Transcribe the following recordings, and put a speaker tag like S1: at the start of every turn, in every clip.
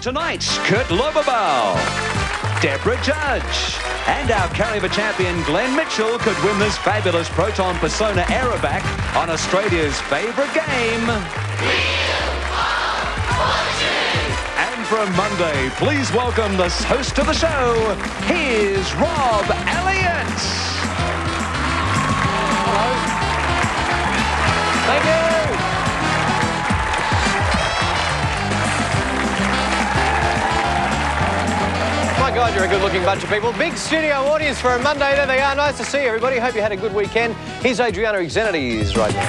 S1: Tonight's Kurt Loberbaugh, Deborah Judge, and our carryover champion Glenn Mitchell could win this fabulous Proton Persona Aerobac on Australia's favourite game. And from Monday, please welcome the host of the show. Here's Rob Elliott.
S2: Thank you. God, you're a good-looking bunch of people. Big studio audience for a Monday. There they are. Nice to see everybody. Hope you had a good weekend. Here's Adriana Xenides right now.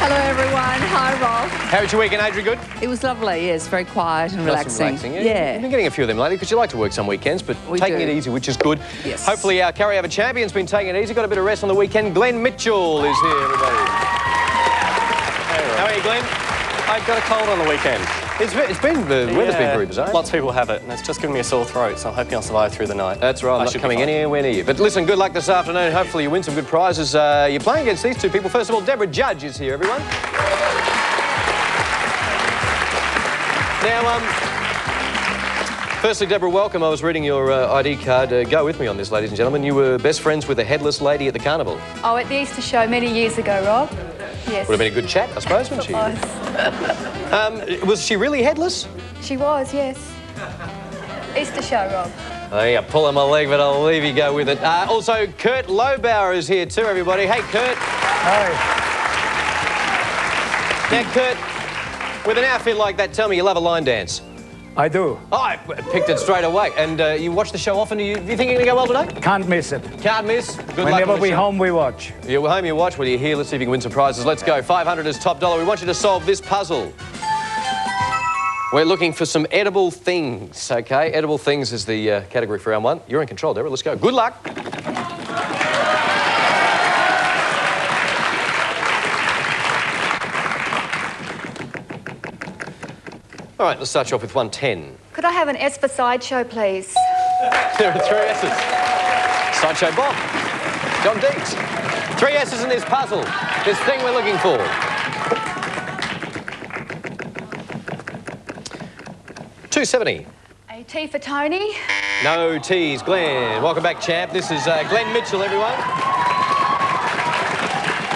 S3: Hello, everyone. Hi, Rob.
S2: How was your weekend, Adri? Good?
S3: It was lovely, yes, very quiet and
S2: Nice and
S3: relaxing.
S2: You've
S3: Yeah.
S2: been getting a few of them lately because you like to work some weekends, but
S3: We
S2: taking
S3: do.
S2: it easy, which is good.
S3: Yes.
S2: Hopefully our carryover champion's been taking it easy. Got a bit of rest on the weekend. Glenn Mitchell is here, everybody. How are you, Glenn?
S4: I've got a cold on the weekend.
S2: It's been, it's been the weather's been
S4: Yeah,
S2: very bizarre.
S4: Lots of people have it, and it's just given me a sore throat, so I'm hoping I'll survive through the night.
S2: That's right,
S4: I
S2: I'm not coming anywhere near you. But listen, good luck this afternoon. Hopefully you win some good prizes. Uh, you're playing against these two people. First of all, Deborah Judge is here, everyone. Now, um, firstly, Deborah, welcome. I was reading your uh, ID card. Uh, go with me on this, ladies and gentlemen. You were best friends with a headless lady at the carnival.
S5: Oh, at the Easter show many years ago, Rob. Yes.
S2: Would have been a good chat, I suppose, wouldn't she?
S5: was.
S2: Um, was she really headless?
S5: She was, yes. Easter show, Rob.
S2: Oh, yeah, pulling my leg, but I'll leave you go with it. Uh, also, Kurt Lobauer is here too, everybody. Hey, Kurt. Hi. Now, Kurt, with an outfit like that, tell me you love a line dance.
S6: I do.
S2: Oh, I picked it straight away. And uh, you watch the show often. Do you, you think you're going to go well today?
S6: Can't miss it.
S2: Can't miss. Good luck.
S6: Whenever we
S2: show.
S6: home, we watch.
S2: You're home, you watch. Well, you're here. Let's see if you can win some prizes. Let's go. 500 is top dollar. We want you to solve this puzzle. We're looking for some edible things, okay? Edible things is the uh, category for round one. You're in control, Deborah. Let's go. Good luck. All right, let's start you off with 110.
S5: Could I have an S for sideshow, please?
S2: There are three S's. Sideshow Bob. John Deeks. Three S's in this puzzle. This thing we're looking for. Two seventy.
S5: A T for Tony.
S2: No T's. Glenn. Welcome back, champ. This is uh, Glenn Mitchell, everyone.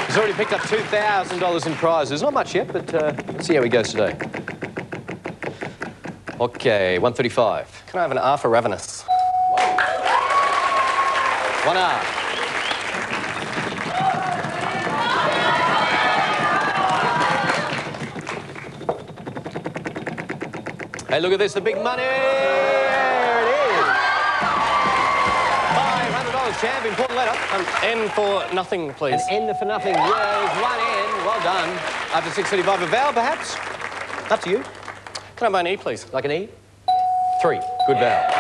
S2: He's already picked up $2,000 in prizes. Not much yet, but uh, let's see how he goes today. Okay, 135.
S4: Can I have an R for ravenous?
S2: One R. Hey, look at this, the big money! There it is. $500 champ, important letter.
S4: Um, N for nothing, please.
S2: An N for nothing. Yes, one N. Well done. After 635, a vowel, perhaps? Up to you.
S4: Can I buy an E, please?
S2: Like an E? Three. Good vowel.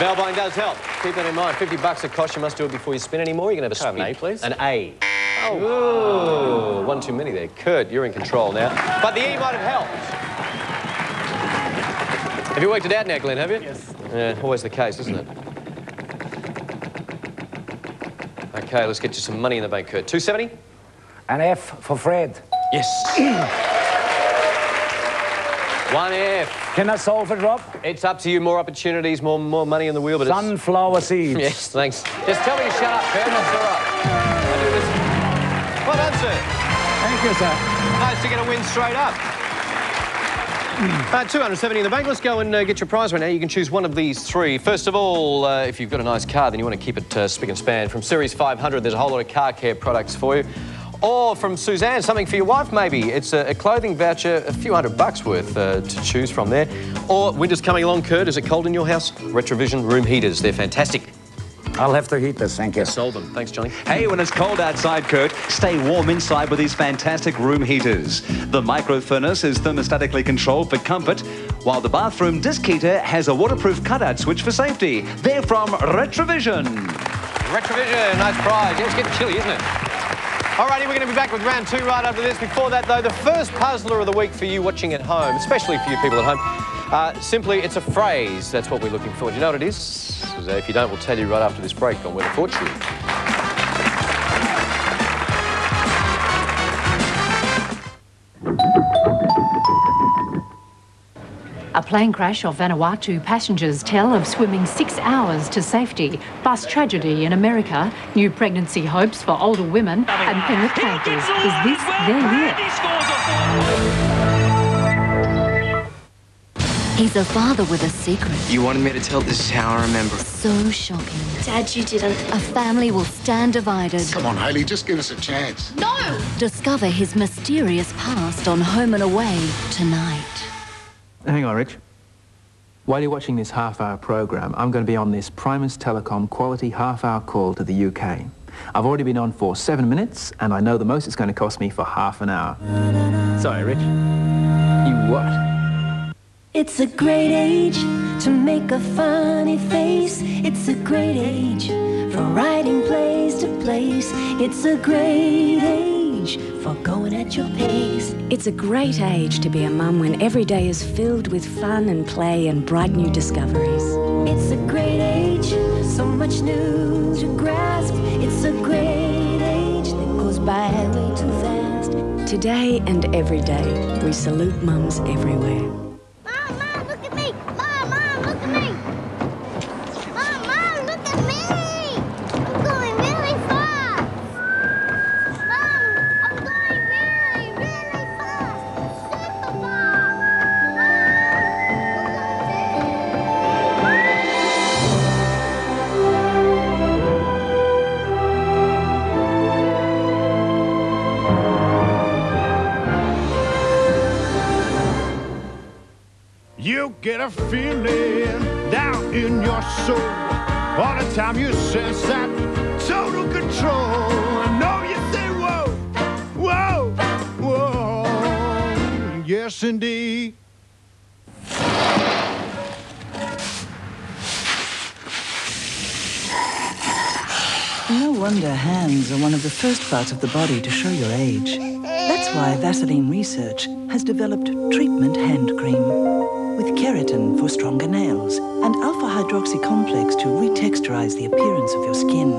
S2: Vowel buying does help. Keep that in mind. 50 bucks it costs. You must do it before you spin any more. You're going to have a
S4: Can I have
S2: spin.
S4: an A, please?
S2: An A. Oh. One too many there. Kurt, you're in control now. But the E might have helped. Have you worked it out now, Glenn, have you?
S4: Yes.
S2: Yeah, always the case, isn't it? Okay, let's get you some money in the bank, Kurt. 270?
S6: An F for Fred.
S2: Yes. One F.
S6: Can I solve it, Rob?
S2: It's up to you. More opportunities, more more money in the wheel, but it's...
S6: Sunflower seeds.
S2: Yes, thanks. Just tell me to shut up, Kurt. That's all right. I do this. Well done, sir.
S6: Thank you, sir.
S2: Nice to get a win straight up. Uh, 270 in the bank. Let's go and uh, get your prize right now. You can choose one of these three. First of all, uh, if you've got a nice car, then you want to keep it uh, spick and span. From Series 500, there's a whole lot of car care products for you. Or from Suzanne, something for your wife, maybe. It's a, a clothing voucher, a few hundred bucks worth uh, to choose from there. Or winter's coming along, Kurt. Is it cold in your house? Retrovision room heaters. They're fantastic.
S6: I'll have to heat this, thank you.
S2: Sold them. Thanks, Johnny.
S1: Hey, when it's cold outside, Kurt, stay warm inside with these fantastic room heaters. The micro furnace is thermostatically controlled for comfort, while the bathroom disc heater has a waterproof cutout switch for safety. They're from Retrovision.
S2: Retrovision, nice prize. Yeah, it's getting chilly, isn't it? Alrighty, we're going to be back with round two right after this. Before that, though, the first puzzler of the week for you watching at home, especially for you people at home. Uh, simply, it's a phrase. That's what we're looking for. Do you know what it is? 'Cause, If you don't, we'll tell you right after this break on Wheel of Fortune.
S7: A plane crash off Vanuatu, passengers tell of swimming six hours to safety. Bus tragedy in America, new pregnancy hopes for older women, and Penrith Panthers. Is this their year?
S8: He's a father with a secret.
S9: You wanted me to tell this is how I remember.
S8: So shocking.
S5: Dad, you didn't.
S8: A family will stand divided.
S10: Come on, Hayley, just give us a chance.
S5: No!
S8: Discover his mysterious past on Home and Away tonight.
S11: Hang on, Rich. While you're watching this half-hour program, I'm going to be on this Primus Telecom quality half-hour call to the UK. I've already been on for seven minutes, and I know the most it's going to cost me for half an hour. Sorry, Rich. You what?
S12: It's a great age to make a funny face. It's a great age for riding place to place. It's a great age for going at your pace.
S13: It's a great age to be a mum when every day is filled with fun and play and bright new discoveries.
S12: It's a great age, so much new to grasp. It's a great age that goes by way too fast.
S13: Today and every day, we salute mums everywhere.
S14: Get a feeling down in your soul all the time you sense that total control. I know you say, whoa, whoa, whoa. Yes, indeed.
S15: No wonder hands are one of the first parts of the body to show your age. That's why Vaseline Research has developed treatment hand cream with keratin for stronger nails and alpha hydroxy complex to retexturize the appearance of your skin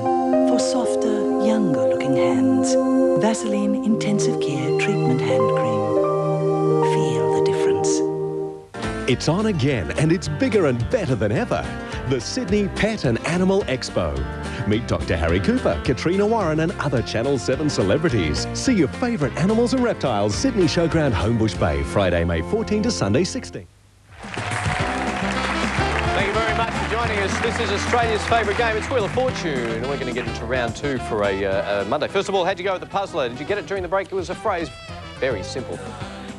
S15: for softer, younger looking hands. Vaseline Intensive Care Treatment Hand Cream. Feel the difference.
S16: It's on again and it's bigger and better than ever. The Sydney Pet and Animal Expo. Meet Dr. Harry Cooper, Katrina Warren, and other Channel 7 celebrities. See your favourite animals and reptiles, Sydney Showground, Homebush Bay, Friday, May 14 to Sunday 16.
S2: Thank you very much for joining us. This is Australia's favourite game. It's Wheel of Fortune, and we're going to get into round two for a, uh, a Monday. First of all, how'd you go with the puzzler? Did you get it during the break? It was a phrase. Very simple.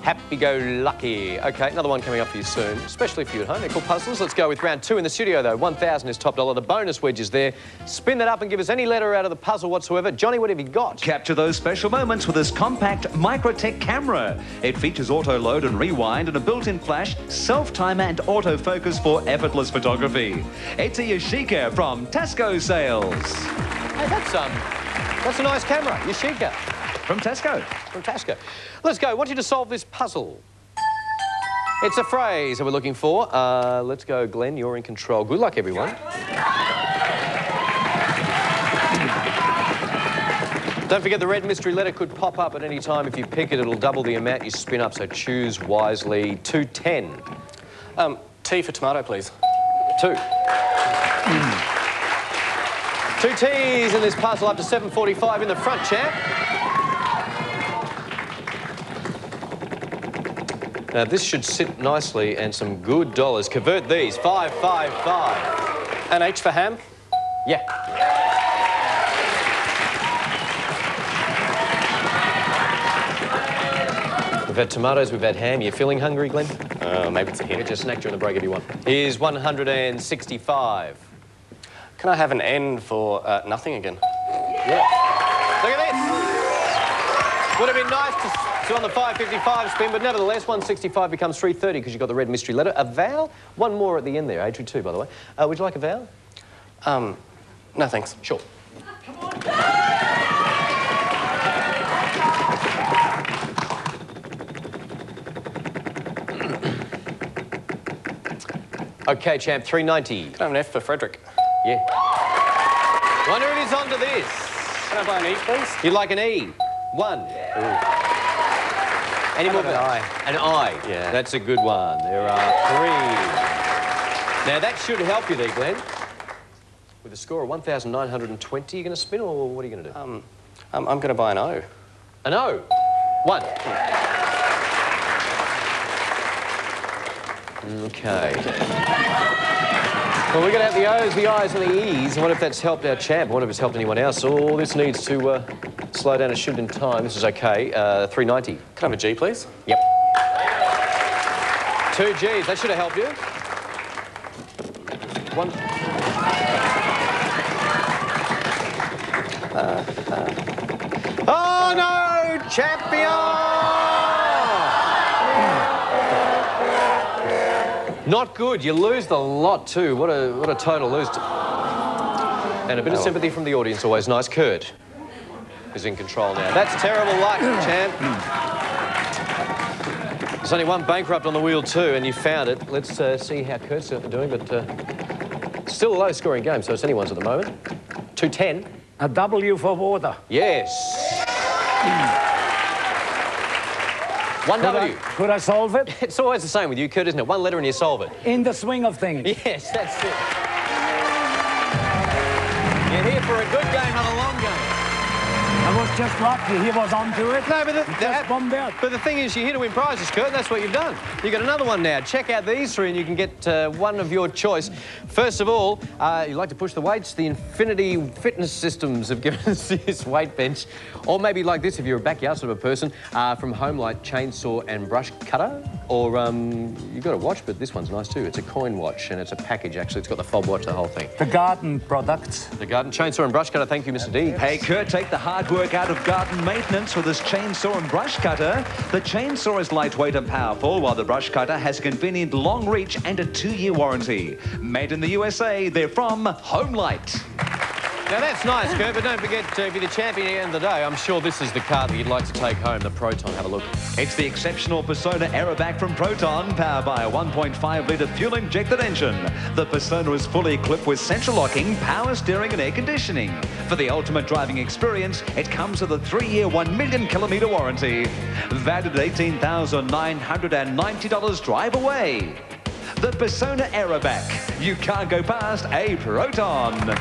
S2: Happy-go-lucky. Okay, another one coming up for you soon, especially for you at home. They're called puzzles. Let's go with round two in the studio, though. 1,000 is top dollar. The bonus wedge is there. Spin that up and give us any letter out of the puzzle whatsoever. Johnny, what have you got?
S1: Capture those special moments with this compact Microtech camera. It features auto load and rewind and a built-in flash, self-timer and autofocus for effortless photography. It's a Yashica from Tasco Sales.
S2: Hey, that's, um, that's a nice camera. Yashica.
S1: From Tesco.
S2: From Tesco. Let's go. I want you to solve this puzzle. It's a phrase that we're looking for. Uh, let's go, Glenn. You're in control. Good luck, everyone. Don't forget the red mystery letter could pop up at any time. If you pick it, it'll double the amount you spin up, so choose wisely. 210.
S4: Um, T for tomato, please.
S2: Two. Two T's in this puzzle up to 7.45 in the front, champ. Now, this should sit nicely and some good dollars. Convert these. Five, five, five.
S4: An H for ham?
S2: Yeah. We've had tomatoes, we've had ham. You feeling hungry, Glenn?
S4: Uh, maybe it's a hint.
S2: Get your snack during the break if you want. Here's 165.
S4: Can I have an N for uh, nothing again?
S2: Yeah. Look at this. Would have been nice to, to on the 555 spin, but nevertheless, 165 becomes 330 because you've got the red mystery letter. A vowel? One more at the end there, Adrian, too, by the way. Uh, would you like a vowel?
S4: Um, no thanks.
S2: Sure. Okay, champ, 390.
S4: Can I have an F for Frederick?
S2: Yeah. Wonder it is onto this.
S4: Can I buy an E, please?
S2: You'd like an E? One. Any more?
S4: An eye.
S2: An eye.
S4: Yeah.
S2: That's a good one. There are three. Now, that should help you there, Glenn. With a score of 1,920, you're going to spin or what are you going to do?
S4: Um, I'm, I'm going to buy an O.
S2: An O. One. Okay. Well, we're going to have the O's, the I's, and the E's. I wonder if that's helped our champ. I wonder if it's helped anyone else. All this needs to uh, slow down a should in time. This is okay. Uh, 390.
S4: Can I have a G, please?
S2: Yep. Two G's. That should have helped you. One. Oh no! Champion! Not good. You lose the lot too. What a what a total lose. To... And a bit of sympathy from the audience. Always nice. Kurt is in control now. That's terrible luck, champ. There's only one bankrupt on the wheel too, and you found it. Let's uh, see how Kurt's doing, but uh, still a low-scoring game, so it's anyone's at the moment. 210.
S6: A W for water.
S2: Yes. One
S6: Could I,
S2: W.
S6: could I solve it?
S2: It's always the same with you, Kurt, isn't it? One letter and you solve it.
S6: In the swing of things.
S2: Yes, that's it.
S6: Just lucky. He was onto it.
S2: No, but the,
S6: He
S2: the-
S6: just bombed out.
S2: but the thing is, you're here to win prizes, Kurt, and that's what you've done. You've got another one now. Check out these three, and you can get uh, one of your choice. First of all, uh, you like to push the weights. The Infinity Fitness Systems have given us this weight bench. Or maybe like this, if you're a backyard sort of a person, uh, from Homelite Chainsaw and Brush Cutter. Or um, you've got a watch, but this one's nice too. It's a coin watch, and it's a package, actually. It's got the fob watch, the whole thing.
S6: The garden products.
S2: The Garden Chainsaw and Brush Cutter. Thank you, Mr. D.
S1: Hey, Kurt, take the hard work out of garden maintenance with this chainsaw and brush cutter. The chainsaw is lightweight and powerful, while the brush cutter has a convenient long reach and a two-year warranty. Made in the USA, they're from Homelite.
S2: Now that's nice, Kurt, but don't forget, to, if you're the champion at the end of the day, I'm sure this is the car that you'd like to take home, the Proton. Have a look.
S1: It's the exceptional Persona Aerobac from Proton, powered by a 1.5-litre fuel-injected engine. The Persona is fully equipped with central locking, power steering and air conditioning. For the ultimate driving experience, it comes with a three-year, 1 million kilometre warranty. Valued at $18,990 drive away. The Persona Aerobac. You can't go past a Proton.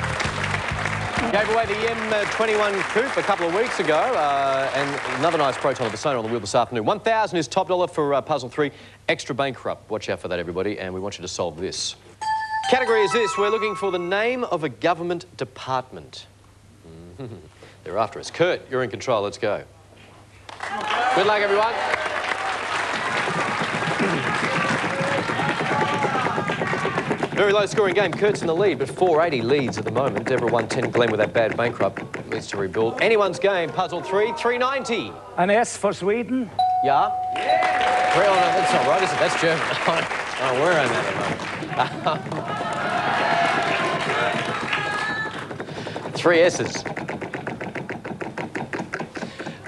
S2: Gave away the M21 Coupe a couple of weeks ago, uh, and another nice Proton Persona on the wheel this afternoon. 1,000 is top dollar for uh, puzzle three. Extra bankrupt. Watch out for that, everybody, and we want you to solve this. Category is this. We're looking for the name of a government department. Mhm. They're after us. Kurt, you're in control. Let's go. Good luck, everyone. Very low scoring game. Kurt's in the lead, but 480 leads at the moment. Deborah 110, Glenn with that bad bankrupt leads to rebuild. Anyone's game. Puzzle three, 390.
S6: An S for Sweden.
S2: Yeah? Yeah. Well, no, that's not right, is it? That's German. oh, we're on that at the moment. Three S's.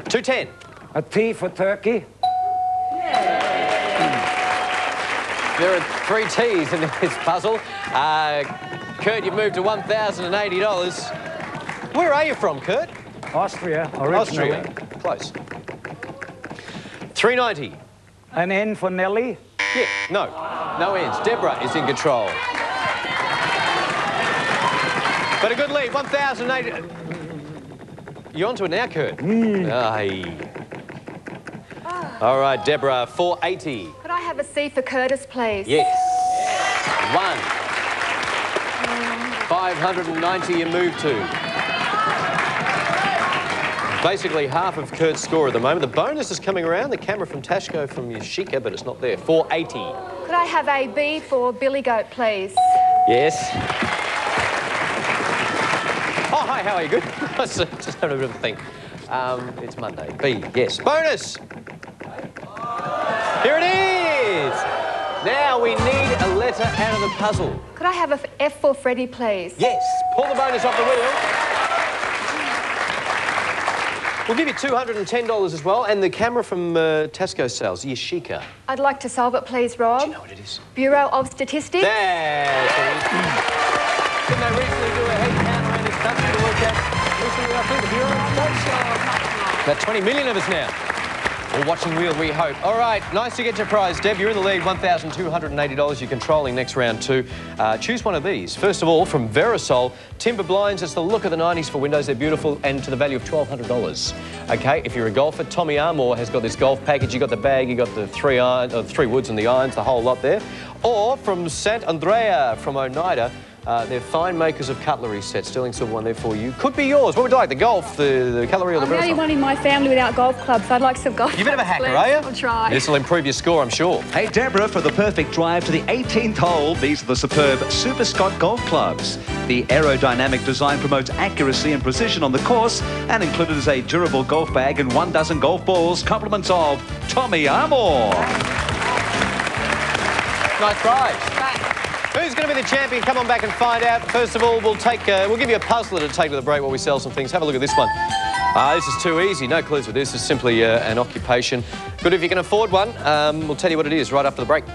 S2: 210.
S6: A T for Turkey.
S2: There are three T's in this puzzle. Uh, Kurt, you've moved to $1,080. Where are you from, Kurt?
S6: Austria, originally.
S2: Austria. Close. 390.
S6: An N for Nelly.
S2: Yeah, no. No ends. Deborah is in control. But a good lead, 1,080. You're onto it now, Kurt. Aye. All right, Deborah, 480.
S5: C for Curtis, please?
S2: Yes. One. 590 you move to. Basically half of Kurt's score at the moment. The bonus is coming around. The camera from Tasco from Yashica, but it's not there. 480.
S5: Could I have a B for Billy Goat, please?
S2: Yes. Oh, hi, how are you? Good? Just having a bit of a think. Um, it's Monday. B, yes. Bonus! Here it is! Now we need a letter out of the puzzle.
S5: Could I have a F for Freddie, please?
S2: Yes. Pull the bonus off the wheel. We'll give you $210 as well, and the camera from uh, Tesco sales, Yashica.
S5: I'd like to solve it, please, Rob. Do you know
S2: what it is?
S5: Bureau of Statistics.
S2: There. Didn't they recently do a head count around this country to work out recently, I think, the Bureau of Stats? About 20 million of us now. Or watching Wheel, we hope. All right, nice to get your prize, Deb. You're in the lead, $1,280. You're controlling next round two. Uh, choose one of these. First of all, from Verosol, timber blinds. It's the look of the 90s for windows. They're beautiful and to the value of $1,200. Okay, if you're a golfer, Tommy Armour has got this golf package. You got the bag, you got the three iron, uh, three woods and the irons, the whole lot there. Or from Sant Andrea from Oneida, uh, they're fine makers of cutlery sets. Sterling Silver one there for you. Could be yours. What would you like? The golf, the, the cutlery, or the
S5: I'm the only one in my family without golf clubs. I'd like some golf
S2: You're a bit of a
S5: clubs,
S2: hacker, are you?
S5: I'll try.
S2: This will improve your score, I'm sure.
S1: Hey, Deborah, for the perfect drive to the 18th hole, these are the superb Super Scott golf clubs. The aerodynamic design promotes accuracy and precision on the course, and included is a durable golf bag and one dozen golf balls, compliments of Tommy Armour.
S2: Nice prize. Who's going to be the champion? Come on back and find out. First of all, we'll take uh, we'll give you a puzzler to take to the break while we sell some things. Have a look at this one. Ah, this is too easy. No clues with this. It's simply uh, an occupation. Good if you can afford one. Um, we'll tell you what it is right after the break.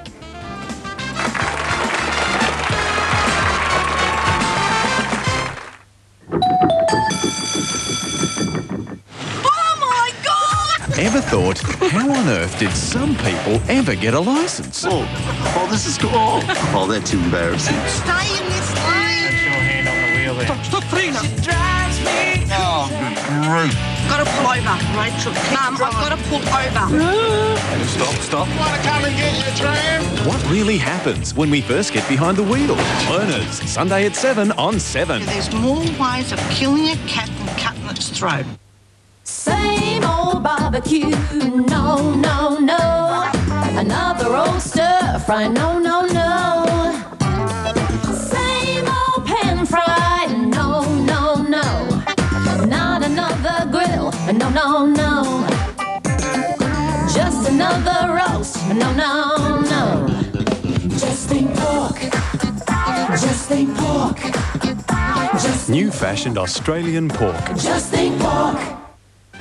S17: Ever thought, how on earth did some people ever get a license?
S10: Oh, oh, this is cool. Oh, oh that's embarrassing.
S18: Stay in this lane!
S14: Put your hand on the wheel there.
S18: Stop, stop, Trina! She drives me
S10: Oh, good grief.
S18: Gotta pull over, Rachel. Mum, I've gotta pull over.
S17: Stop, stop.
S14: Want to come and get your tram?
S17: What really happens when we first get behind the wheel? Learners, Sunday at 7 on 7.
S18: There's more ways of killing a cat than cutting its throat.
S12: Same old barbecue, no, no, no. Another old stir fry, no, no, no. Same old pan fry, no, no, no. Not another grill, no, no, no. Just another roast, no, no, no. Just think pork, just think pork, just,
S17: New fashioned Australian pork.
S12: just think pork.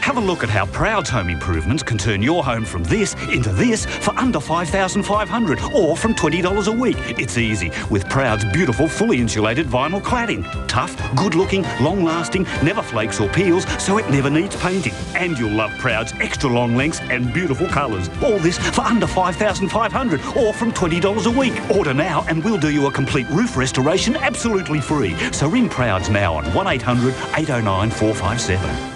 S19: Have a look at how Proud's home improvements can turn your home from this into this for under 5500 or from $20 a week. It's easy with Proud's beautiful fully insulated vinyl cladding. Tough, good looking, long lasting, never flakes or peels, so it never needs painting. And you'll love Proud's extra long lengths and beautiful colours. All this for under 5500 or from $20 a week. Order now and we'll do you a complete roof restoration absolutely free. So ring Proud's now on 1800 809 457.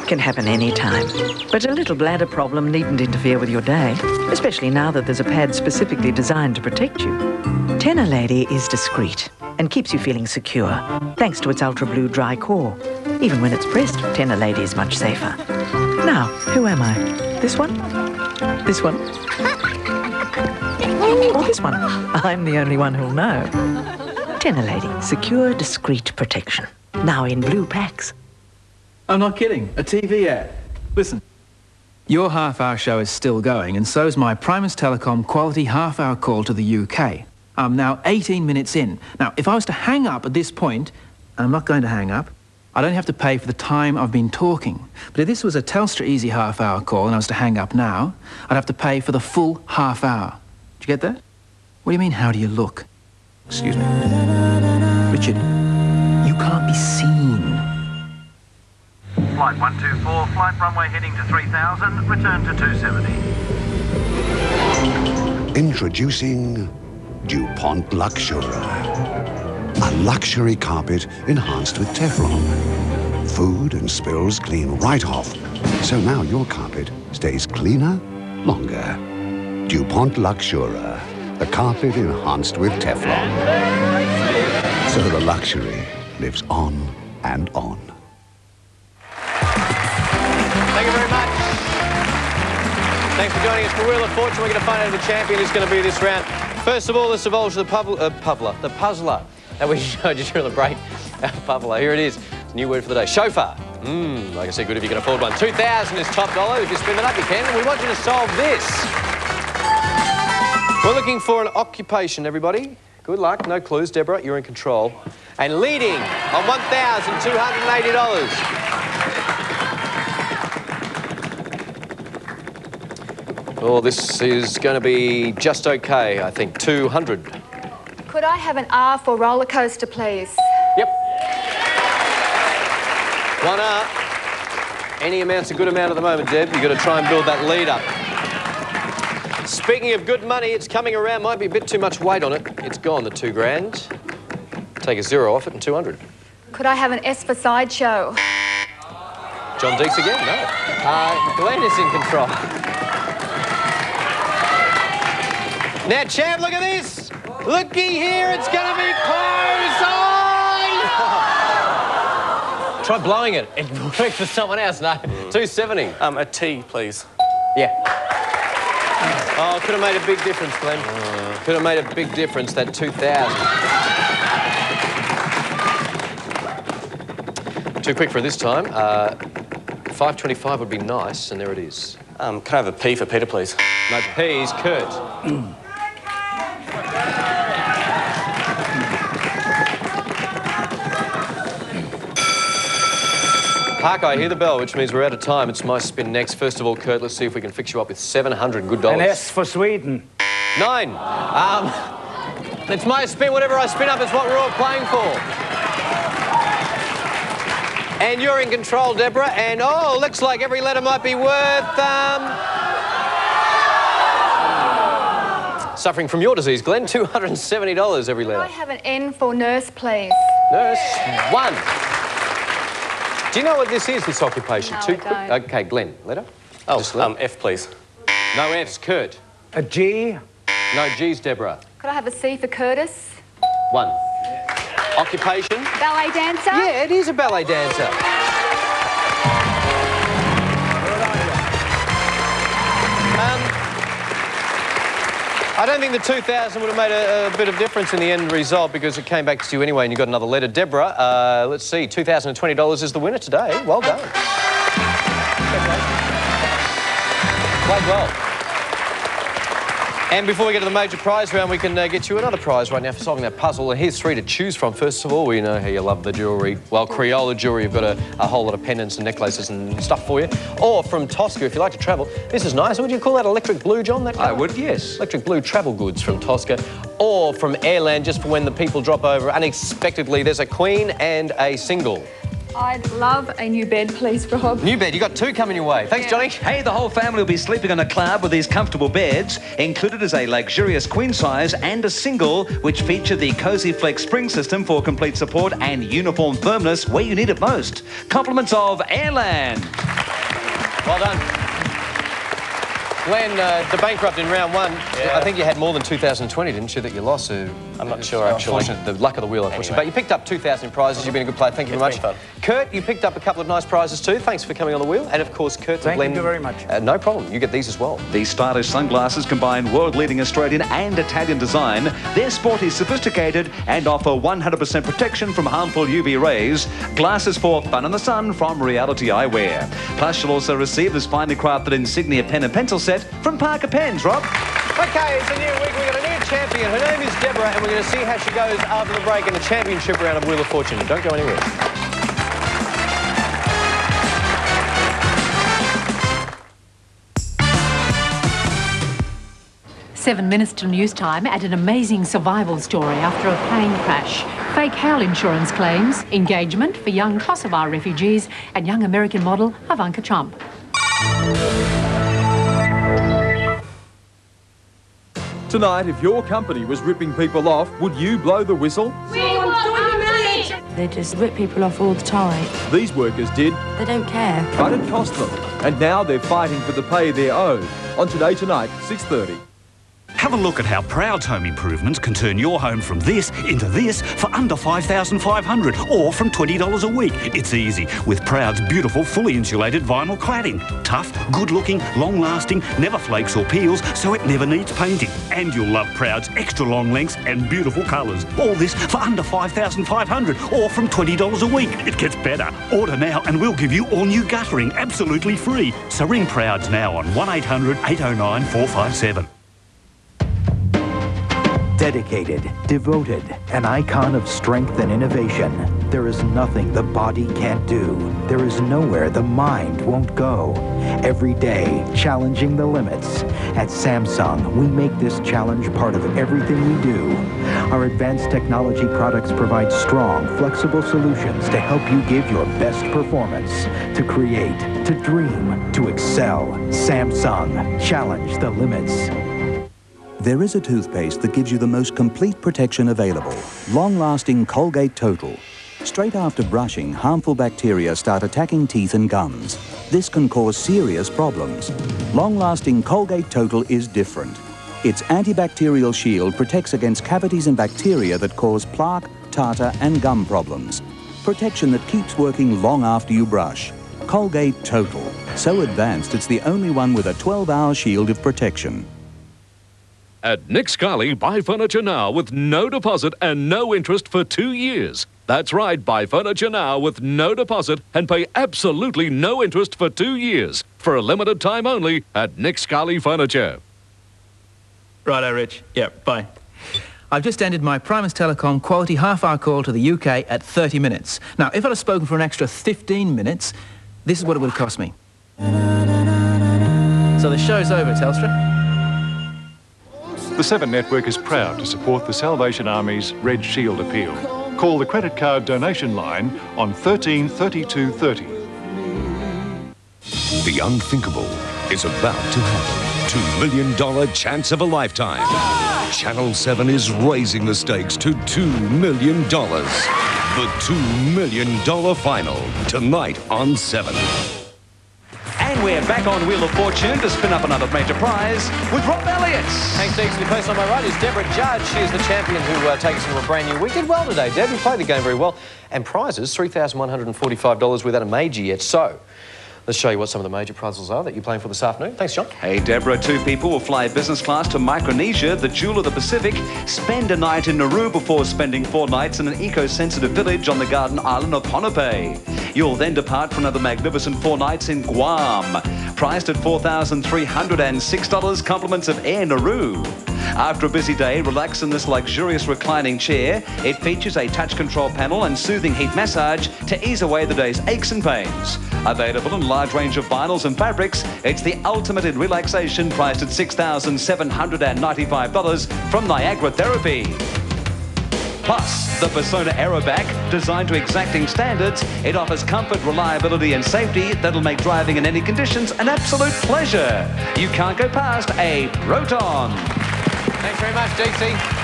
S20: It can happen any time, but a little bladder problem needn't interfere with your day, especially now that there's a pad specifically designed to protect you. Tena Lady is discreet and keeps you feeling secure, thanks to its ultra blue dry core. Even when it's pressed, Tena Lady is much safer. Now, who am I? This one? This one? Or this one? I'm the only one who'll know. Tena Lady, secure, discreet protection. Now in blue packs.
S11: I'm not kidding. A TV ad. Listen. Your half-hour show is still going, and so's my Primus Telecom quality half-hour call to the UK. I'm now 18 minutes in. Now, if I was to hang up at this point, and I'm not going to hang up, I don't have to pay for the time I've been talking. But if this was a Telstra Easy half-hour call and I was to hang up now, I'd have to pay for the full half hour. Do you get that? What do you mean, how do you look? Excuse me. Richard, you can't be seen.
S21: Flight 124, flight runway heading to 3000, return to 270.
S22: Introducing DuPont Luxura. A luxury carpet enhanced with Teflon. Food and spills clean right off. So now your carpet stays cleaner longer. DuPont Luxura. The carpet enhanced with Teflon. So the luxury lives on and on.
S2: Thanks for joining us for Wheel of Fortune. We're going to find out who the champion is going to be this round. First of all, let's divulge the pub- uh, puzzler, the puzzler that we showed you during the break. Puzzler, here it is. New word for the day. Chauffeur. Mmm, like I said, good if you can afford one. 2,000 is top dollar. If you spin it up, you can. And we want you to solve this. We're looking for an occupation, everybody. Good luck. No clues. Deborah, you're in control. And leading on $1,280. Oh, this is going to be just okay, I think. 200.
S5: Could I have an R for roller coaster, please?
S2: Yep. One R. Any amount's a good amount at the moment, Deb. You've got to try and build that lead up. Speaking of good money, it's coming around. Might be a bit too much weight on it. It's gone, the two grand. Take a zero off it and 200.
S5: Could I have an S for sideshow?
S2: John Deeks again? No. Uh, Glenn is in control. Now, champ, look at this. Looky here, it's going to be close. Oh! Try blowing it. It worked for someone else. No, 270.
S4: Um, a T, please.
S2: Yeah. Oh, could have made a big difference, Glenn. Could have made a big difference, that 2,000. Too quick for this time. Uh, 525 would be nice, and there it is.
S4: Um, can I have a P for Peter, please?
S2: No P's, Kurt. Parker, I hear the bell, which means we're out of time. It's my spin next. First of all, Kurt, let's see if we can fix you up with 700 good dollars.
S6: An S for Sweden.
S2: Nine. Um, it's my spin. Whatever I spin up is what we're all playing for. And you're in control, Deborah. And oh, looks like every letter might be worth. Um... Suffering from your disease, Glenn. $270 every
S5: Could I have an N for nurse, please?
S2: Nurse, one. Do you know what this is, this occupation?
S5: No,
S2: Too
S5: I
S2: quick?
S5: don't.
S2: Okay, Glenn, letter?
S4: Oh,
S2: Just let-
S4: um, F, please.
S2: No F's, Kurt.
S6: A G.
S2: No G's, Deborah.
S5: Could I have a C for Curtis?
S2: One. Occupation?
S5: Ballet dancer?
S2: Yeah, it is a ballet dancer. I don't think the 2,000 would have made a, a bit of difference in the end result because it came back to you anyway and you got another letter. Deborah, uh, let's see, $2,020 is the winner today. Well done. Played well. And before we get to the major prize round, we can uh, get you another prize right now for solving that puzzle. And here's three to choose from. First of all, we know how you love the jewellery. Well, Crayola jewellery, you've got a, a whole lot of pendants and necklaces and stuff for you. Or from Tosca, if you like to travel. This is nice. Would you call that electric blue, John? That
S1: I would, yes.
S2: Electric blue travel goods from Tosca. Or from Airland, just for when the people drop over unexpectedly. There's a queen and a single.
S5: I'd love a new bed, please, Rob.
S2: New bed, you got two coming your way. Thanks,
S5: Yeah.
S2: Johnny.
S1: Hey, the whole family will be sleeping on a cloud with these comfortable beds. Included is a luxurious queen size and a single, which feature the Cozy Flex spring system for complete support and uniform firmness where you need it most. Compliments of Airland.
S2: Well done. Glenn, uh, the bankrupt in round one, I think you had more than 2020, didn't you, that you lost? Uh,
S4: I'm not sure, actually.
S2: The luck of the wheel, unfortunately.
S4: Anyway.
S2: But you picked up 2,000 prizes. You've been a good player. Thank you
S4: It's
S2: very much.
S4: been
S2: Kurt, you picked up a couple of nice prizes too. Thanks for coming on the wheel. And of course, Kurt and
S6: Thank
S2: Glenn.
S6: you very much.
S2: Uh, no problem. You get these as well.
S1: These stylish sunglasses combine world-leading Australian and Italian design. They're sporty, sophisticated, and offer 100% protection from harmful UV rays. Glasses for fun in the sun from Reality Eyewear. Plus, you'll also receive this finely crafted insignia pen and pencil set from Parker Pens, Rob.
S2: Okay, it's a new week. We've got a new champion. Her name is Deborah, and we're going to see how she goes after the break in the championship round of Wheel of Fortune. Don't go anywhere.
S23: Seven minutes to news time and an amazing survival story after a plane crash. Fake hail insurance claims, engagement for young Kosovar refugees, and young American model Ivanka Trump.
S24: Tonight, if your company was ripping people off, would you blow the whistle?
S13: We want so They just rip people off all the time.
S24: These workers did,
S13: They don't care.
S24: but it cost them. And now they're fighting for the pay they're owed. On Today Tonight, 6.30.
S19: Have a look at how Proud's home improvements can turn your home from this into this for under 5500 or from $20 a week. It's easy with Proud's beautiful fully insulated vinyl cladding. Tough, good looking, long lasting, never flakes or peels, so it never needs painting. And you'll love Proud's extra long lengths and beautiful colours. All this for under 5500 or from $20 a week. It gets better. Order now and we'll give you all new guttering absolutely free. So ring Proud's now on 1800 809 457.
S25: Dedicated, devoted, an icon of strength and innovation. There is nothing the body can't do. There is nowhere the mind won't go. Every day, challenging the limits. At Samsung, we make this challenge part of everything we do. Our advanced technology products provide strong, flexible solutions to help you give your best performance. To create, to dream, to excel. Samsung, challenge the limits.
S26: There is a toothpaste that gives you the most complete protection available. Long-lasting Colgate Total. Straight after brushing, harmful bacteria start attacking teeth and gums. This can cause serious problems. Long-lasting Colgate Total is different. Its antibacterial shield protects against cavities and bacteria that cause plaque, tartar and gum problems. Protection that keeps working long after you brush. Colgate Total. So advanced it's the only one with a 12-hour shield of protection.
S27: At Nick Scali, buy furniture now with no deposit and no interest for two years. That's right, buy furniture now with no deposit and pay absolutely no interest for two years. For a limited time only at Nick Scali Furniture.
S11: Righto, Rich. Yep, bye. I've just ended my Primus Telecom quality half-hour call to the UK at 30 minutes. Now, if I'd have spoken for an extra 15 minutes, this is what it would have cost me. So the show's over, Telstra.
S28: The Seven Network is proud to support the Salvation Army's Red Shield appeal. Call the credit card donation line on 13 32 30.
S29: The unthinkable is about to happen. Two million dollar chance of a lifetime. Channel 7 is raising the stakes to two million dollars. The two million dollar final tonight on 7.
S1: And we're back on Wheel of Fortune to spin up another major prize with Rob Elliott.
S2: Thanks, Deeks. The person on my right is Deborah Judge. She is the champion who uh, takes us into a brand new week. Did well today, Deb. You played the game very well. And prizes, $3,145 without a major yet. So, let's show you what some of the major prizes are that you're playing for this afternoon. Thanks, John.
S1: Hey, Deborah, two people will fly business class to Micronesia, the jewel of the Pacific, spend a night in Nauru before spending four nights in an eco-sensitive village on the garden island of Ponape. You'll then depart for another magnificent four nights in Guam, priced at $4,306, compliments of Air Nauru. After a busy day, relax in this luxurious reclining chair. It features a touch control panel and soothing heat massage to ease away the day's aches and pains. Available in a large range of vinyls and fabrics, it's the ultimate in relaxation, priced at $6,795 from Niagara Therapy. Plus, the Persona Aerobac, designed to exacting standards, it offers comfort, reliability and safety that'll make driving in any conditions an absolute pleasure. You can't go past a Proton.
S2: Thanks very much, DC.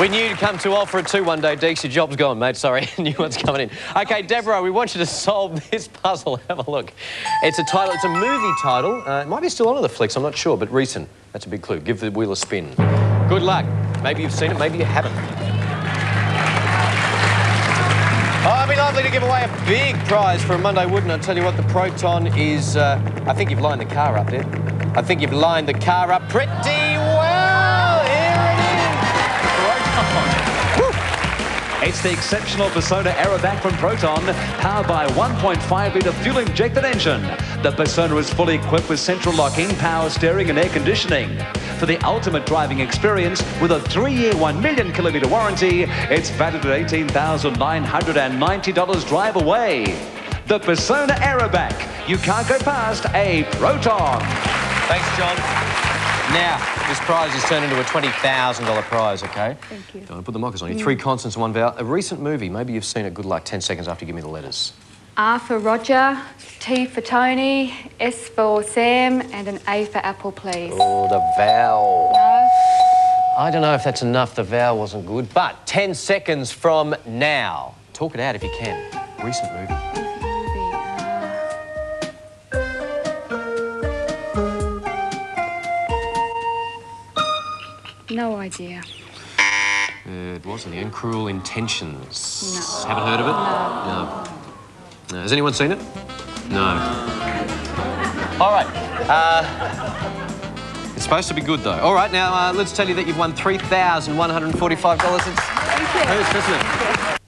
S2: We knew you'd come too old for a two one day, Deeks. Your job's gone, mate. Sorry, new one's coming in. Okay, Deborah, we want you to solve this puzzle. Have a look. It's a title. It's a movie title. Uh, it might be still on the flicks. I'm not sure, but recent. That's a big clue. Give the wheel a spin. Good luck. Maybe you've seen it. Maybe you haven't. Oh, it'd be lovely to give away a big prize for a Monday, wouldn't it? I'll tell you what, the Proton is... Uh, I think you've lined the car up there. I think you've lined the car up pretty
S1: It's the exceptional Persona Aerobac from Proton, powered by a 1.5 litre fuel-injected engine. The Persona is fully equipped with central locking, power steering and air conditioning. For the ultimate driving experience, with a three-year, 1 million kilometre warranty, it's valued at $18,990 drive away. The Persona Aerobac. You can't go past a Proton.
S2: Thanks, John. Now, this prize is turned into a $20,000 prize, okay?
S5: Thank you.
S2: Don't want to put the mockers on you.
S5: Mm.
S2: Three constants and one vowel. A recent movie, maybe you've seen it. Good luck. 10 seconds after you give me the letters.
S5: R for Roger, T for Tony, S for Sam, and an A for Apple, please.
S2: Oh, the vowel.
S5: No.
S2: I don't know if that's enough. The vowel wasn't good. But 10 seconds from now. Talk it out if you can. Recent movie.
S5: No idea.
S2: Uh, it was in the end. Cruel Intentions.
S5: No.
S2: Haven't heard of it? No. No. Has anyone seen it? No. All right. Uh, it's supposed to be good, though. All right, now uh, let's tell you that you've won $3,145. It's
S5: Thank you.
S2: Who's, isn't it?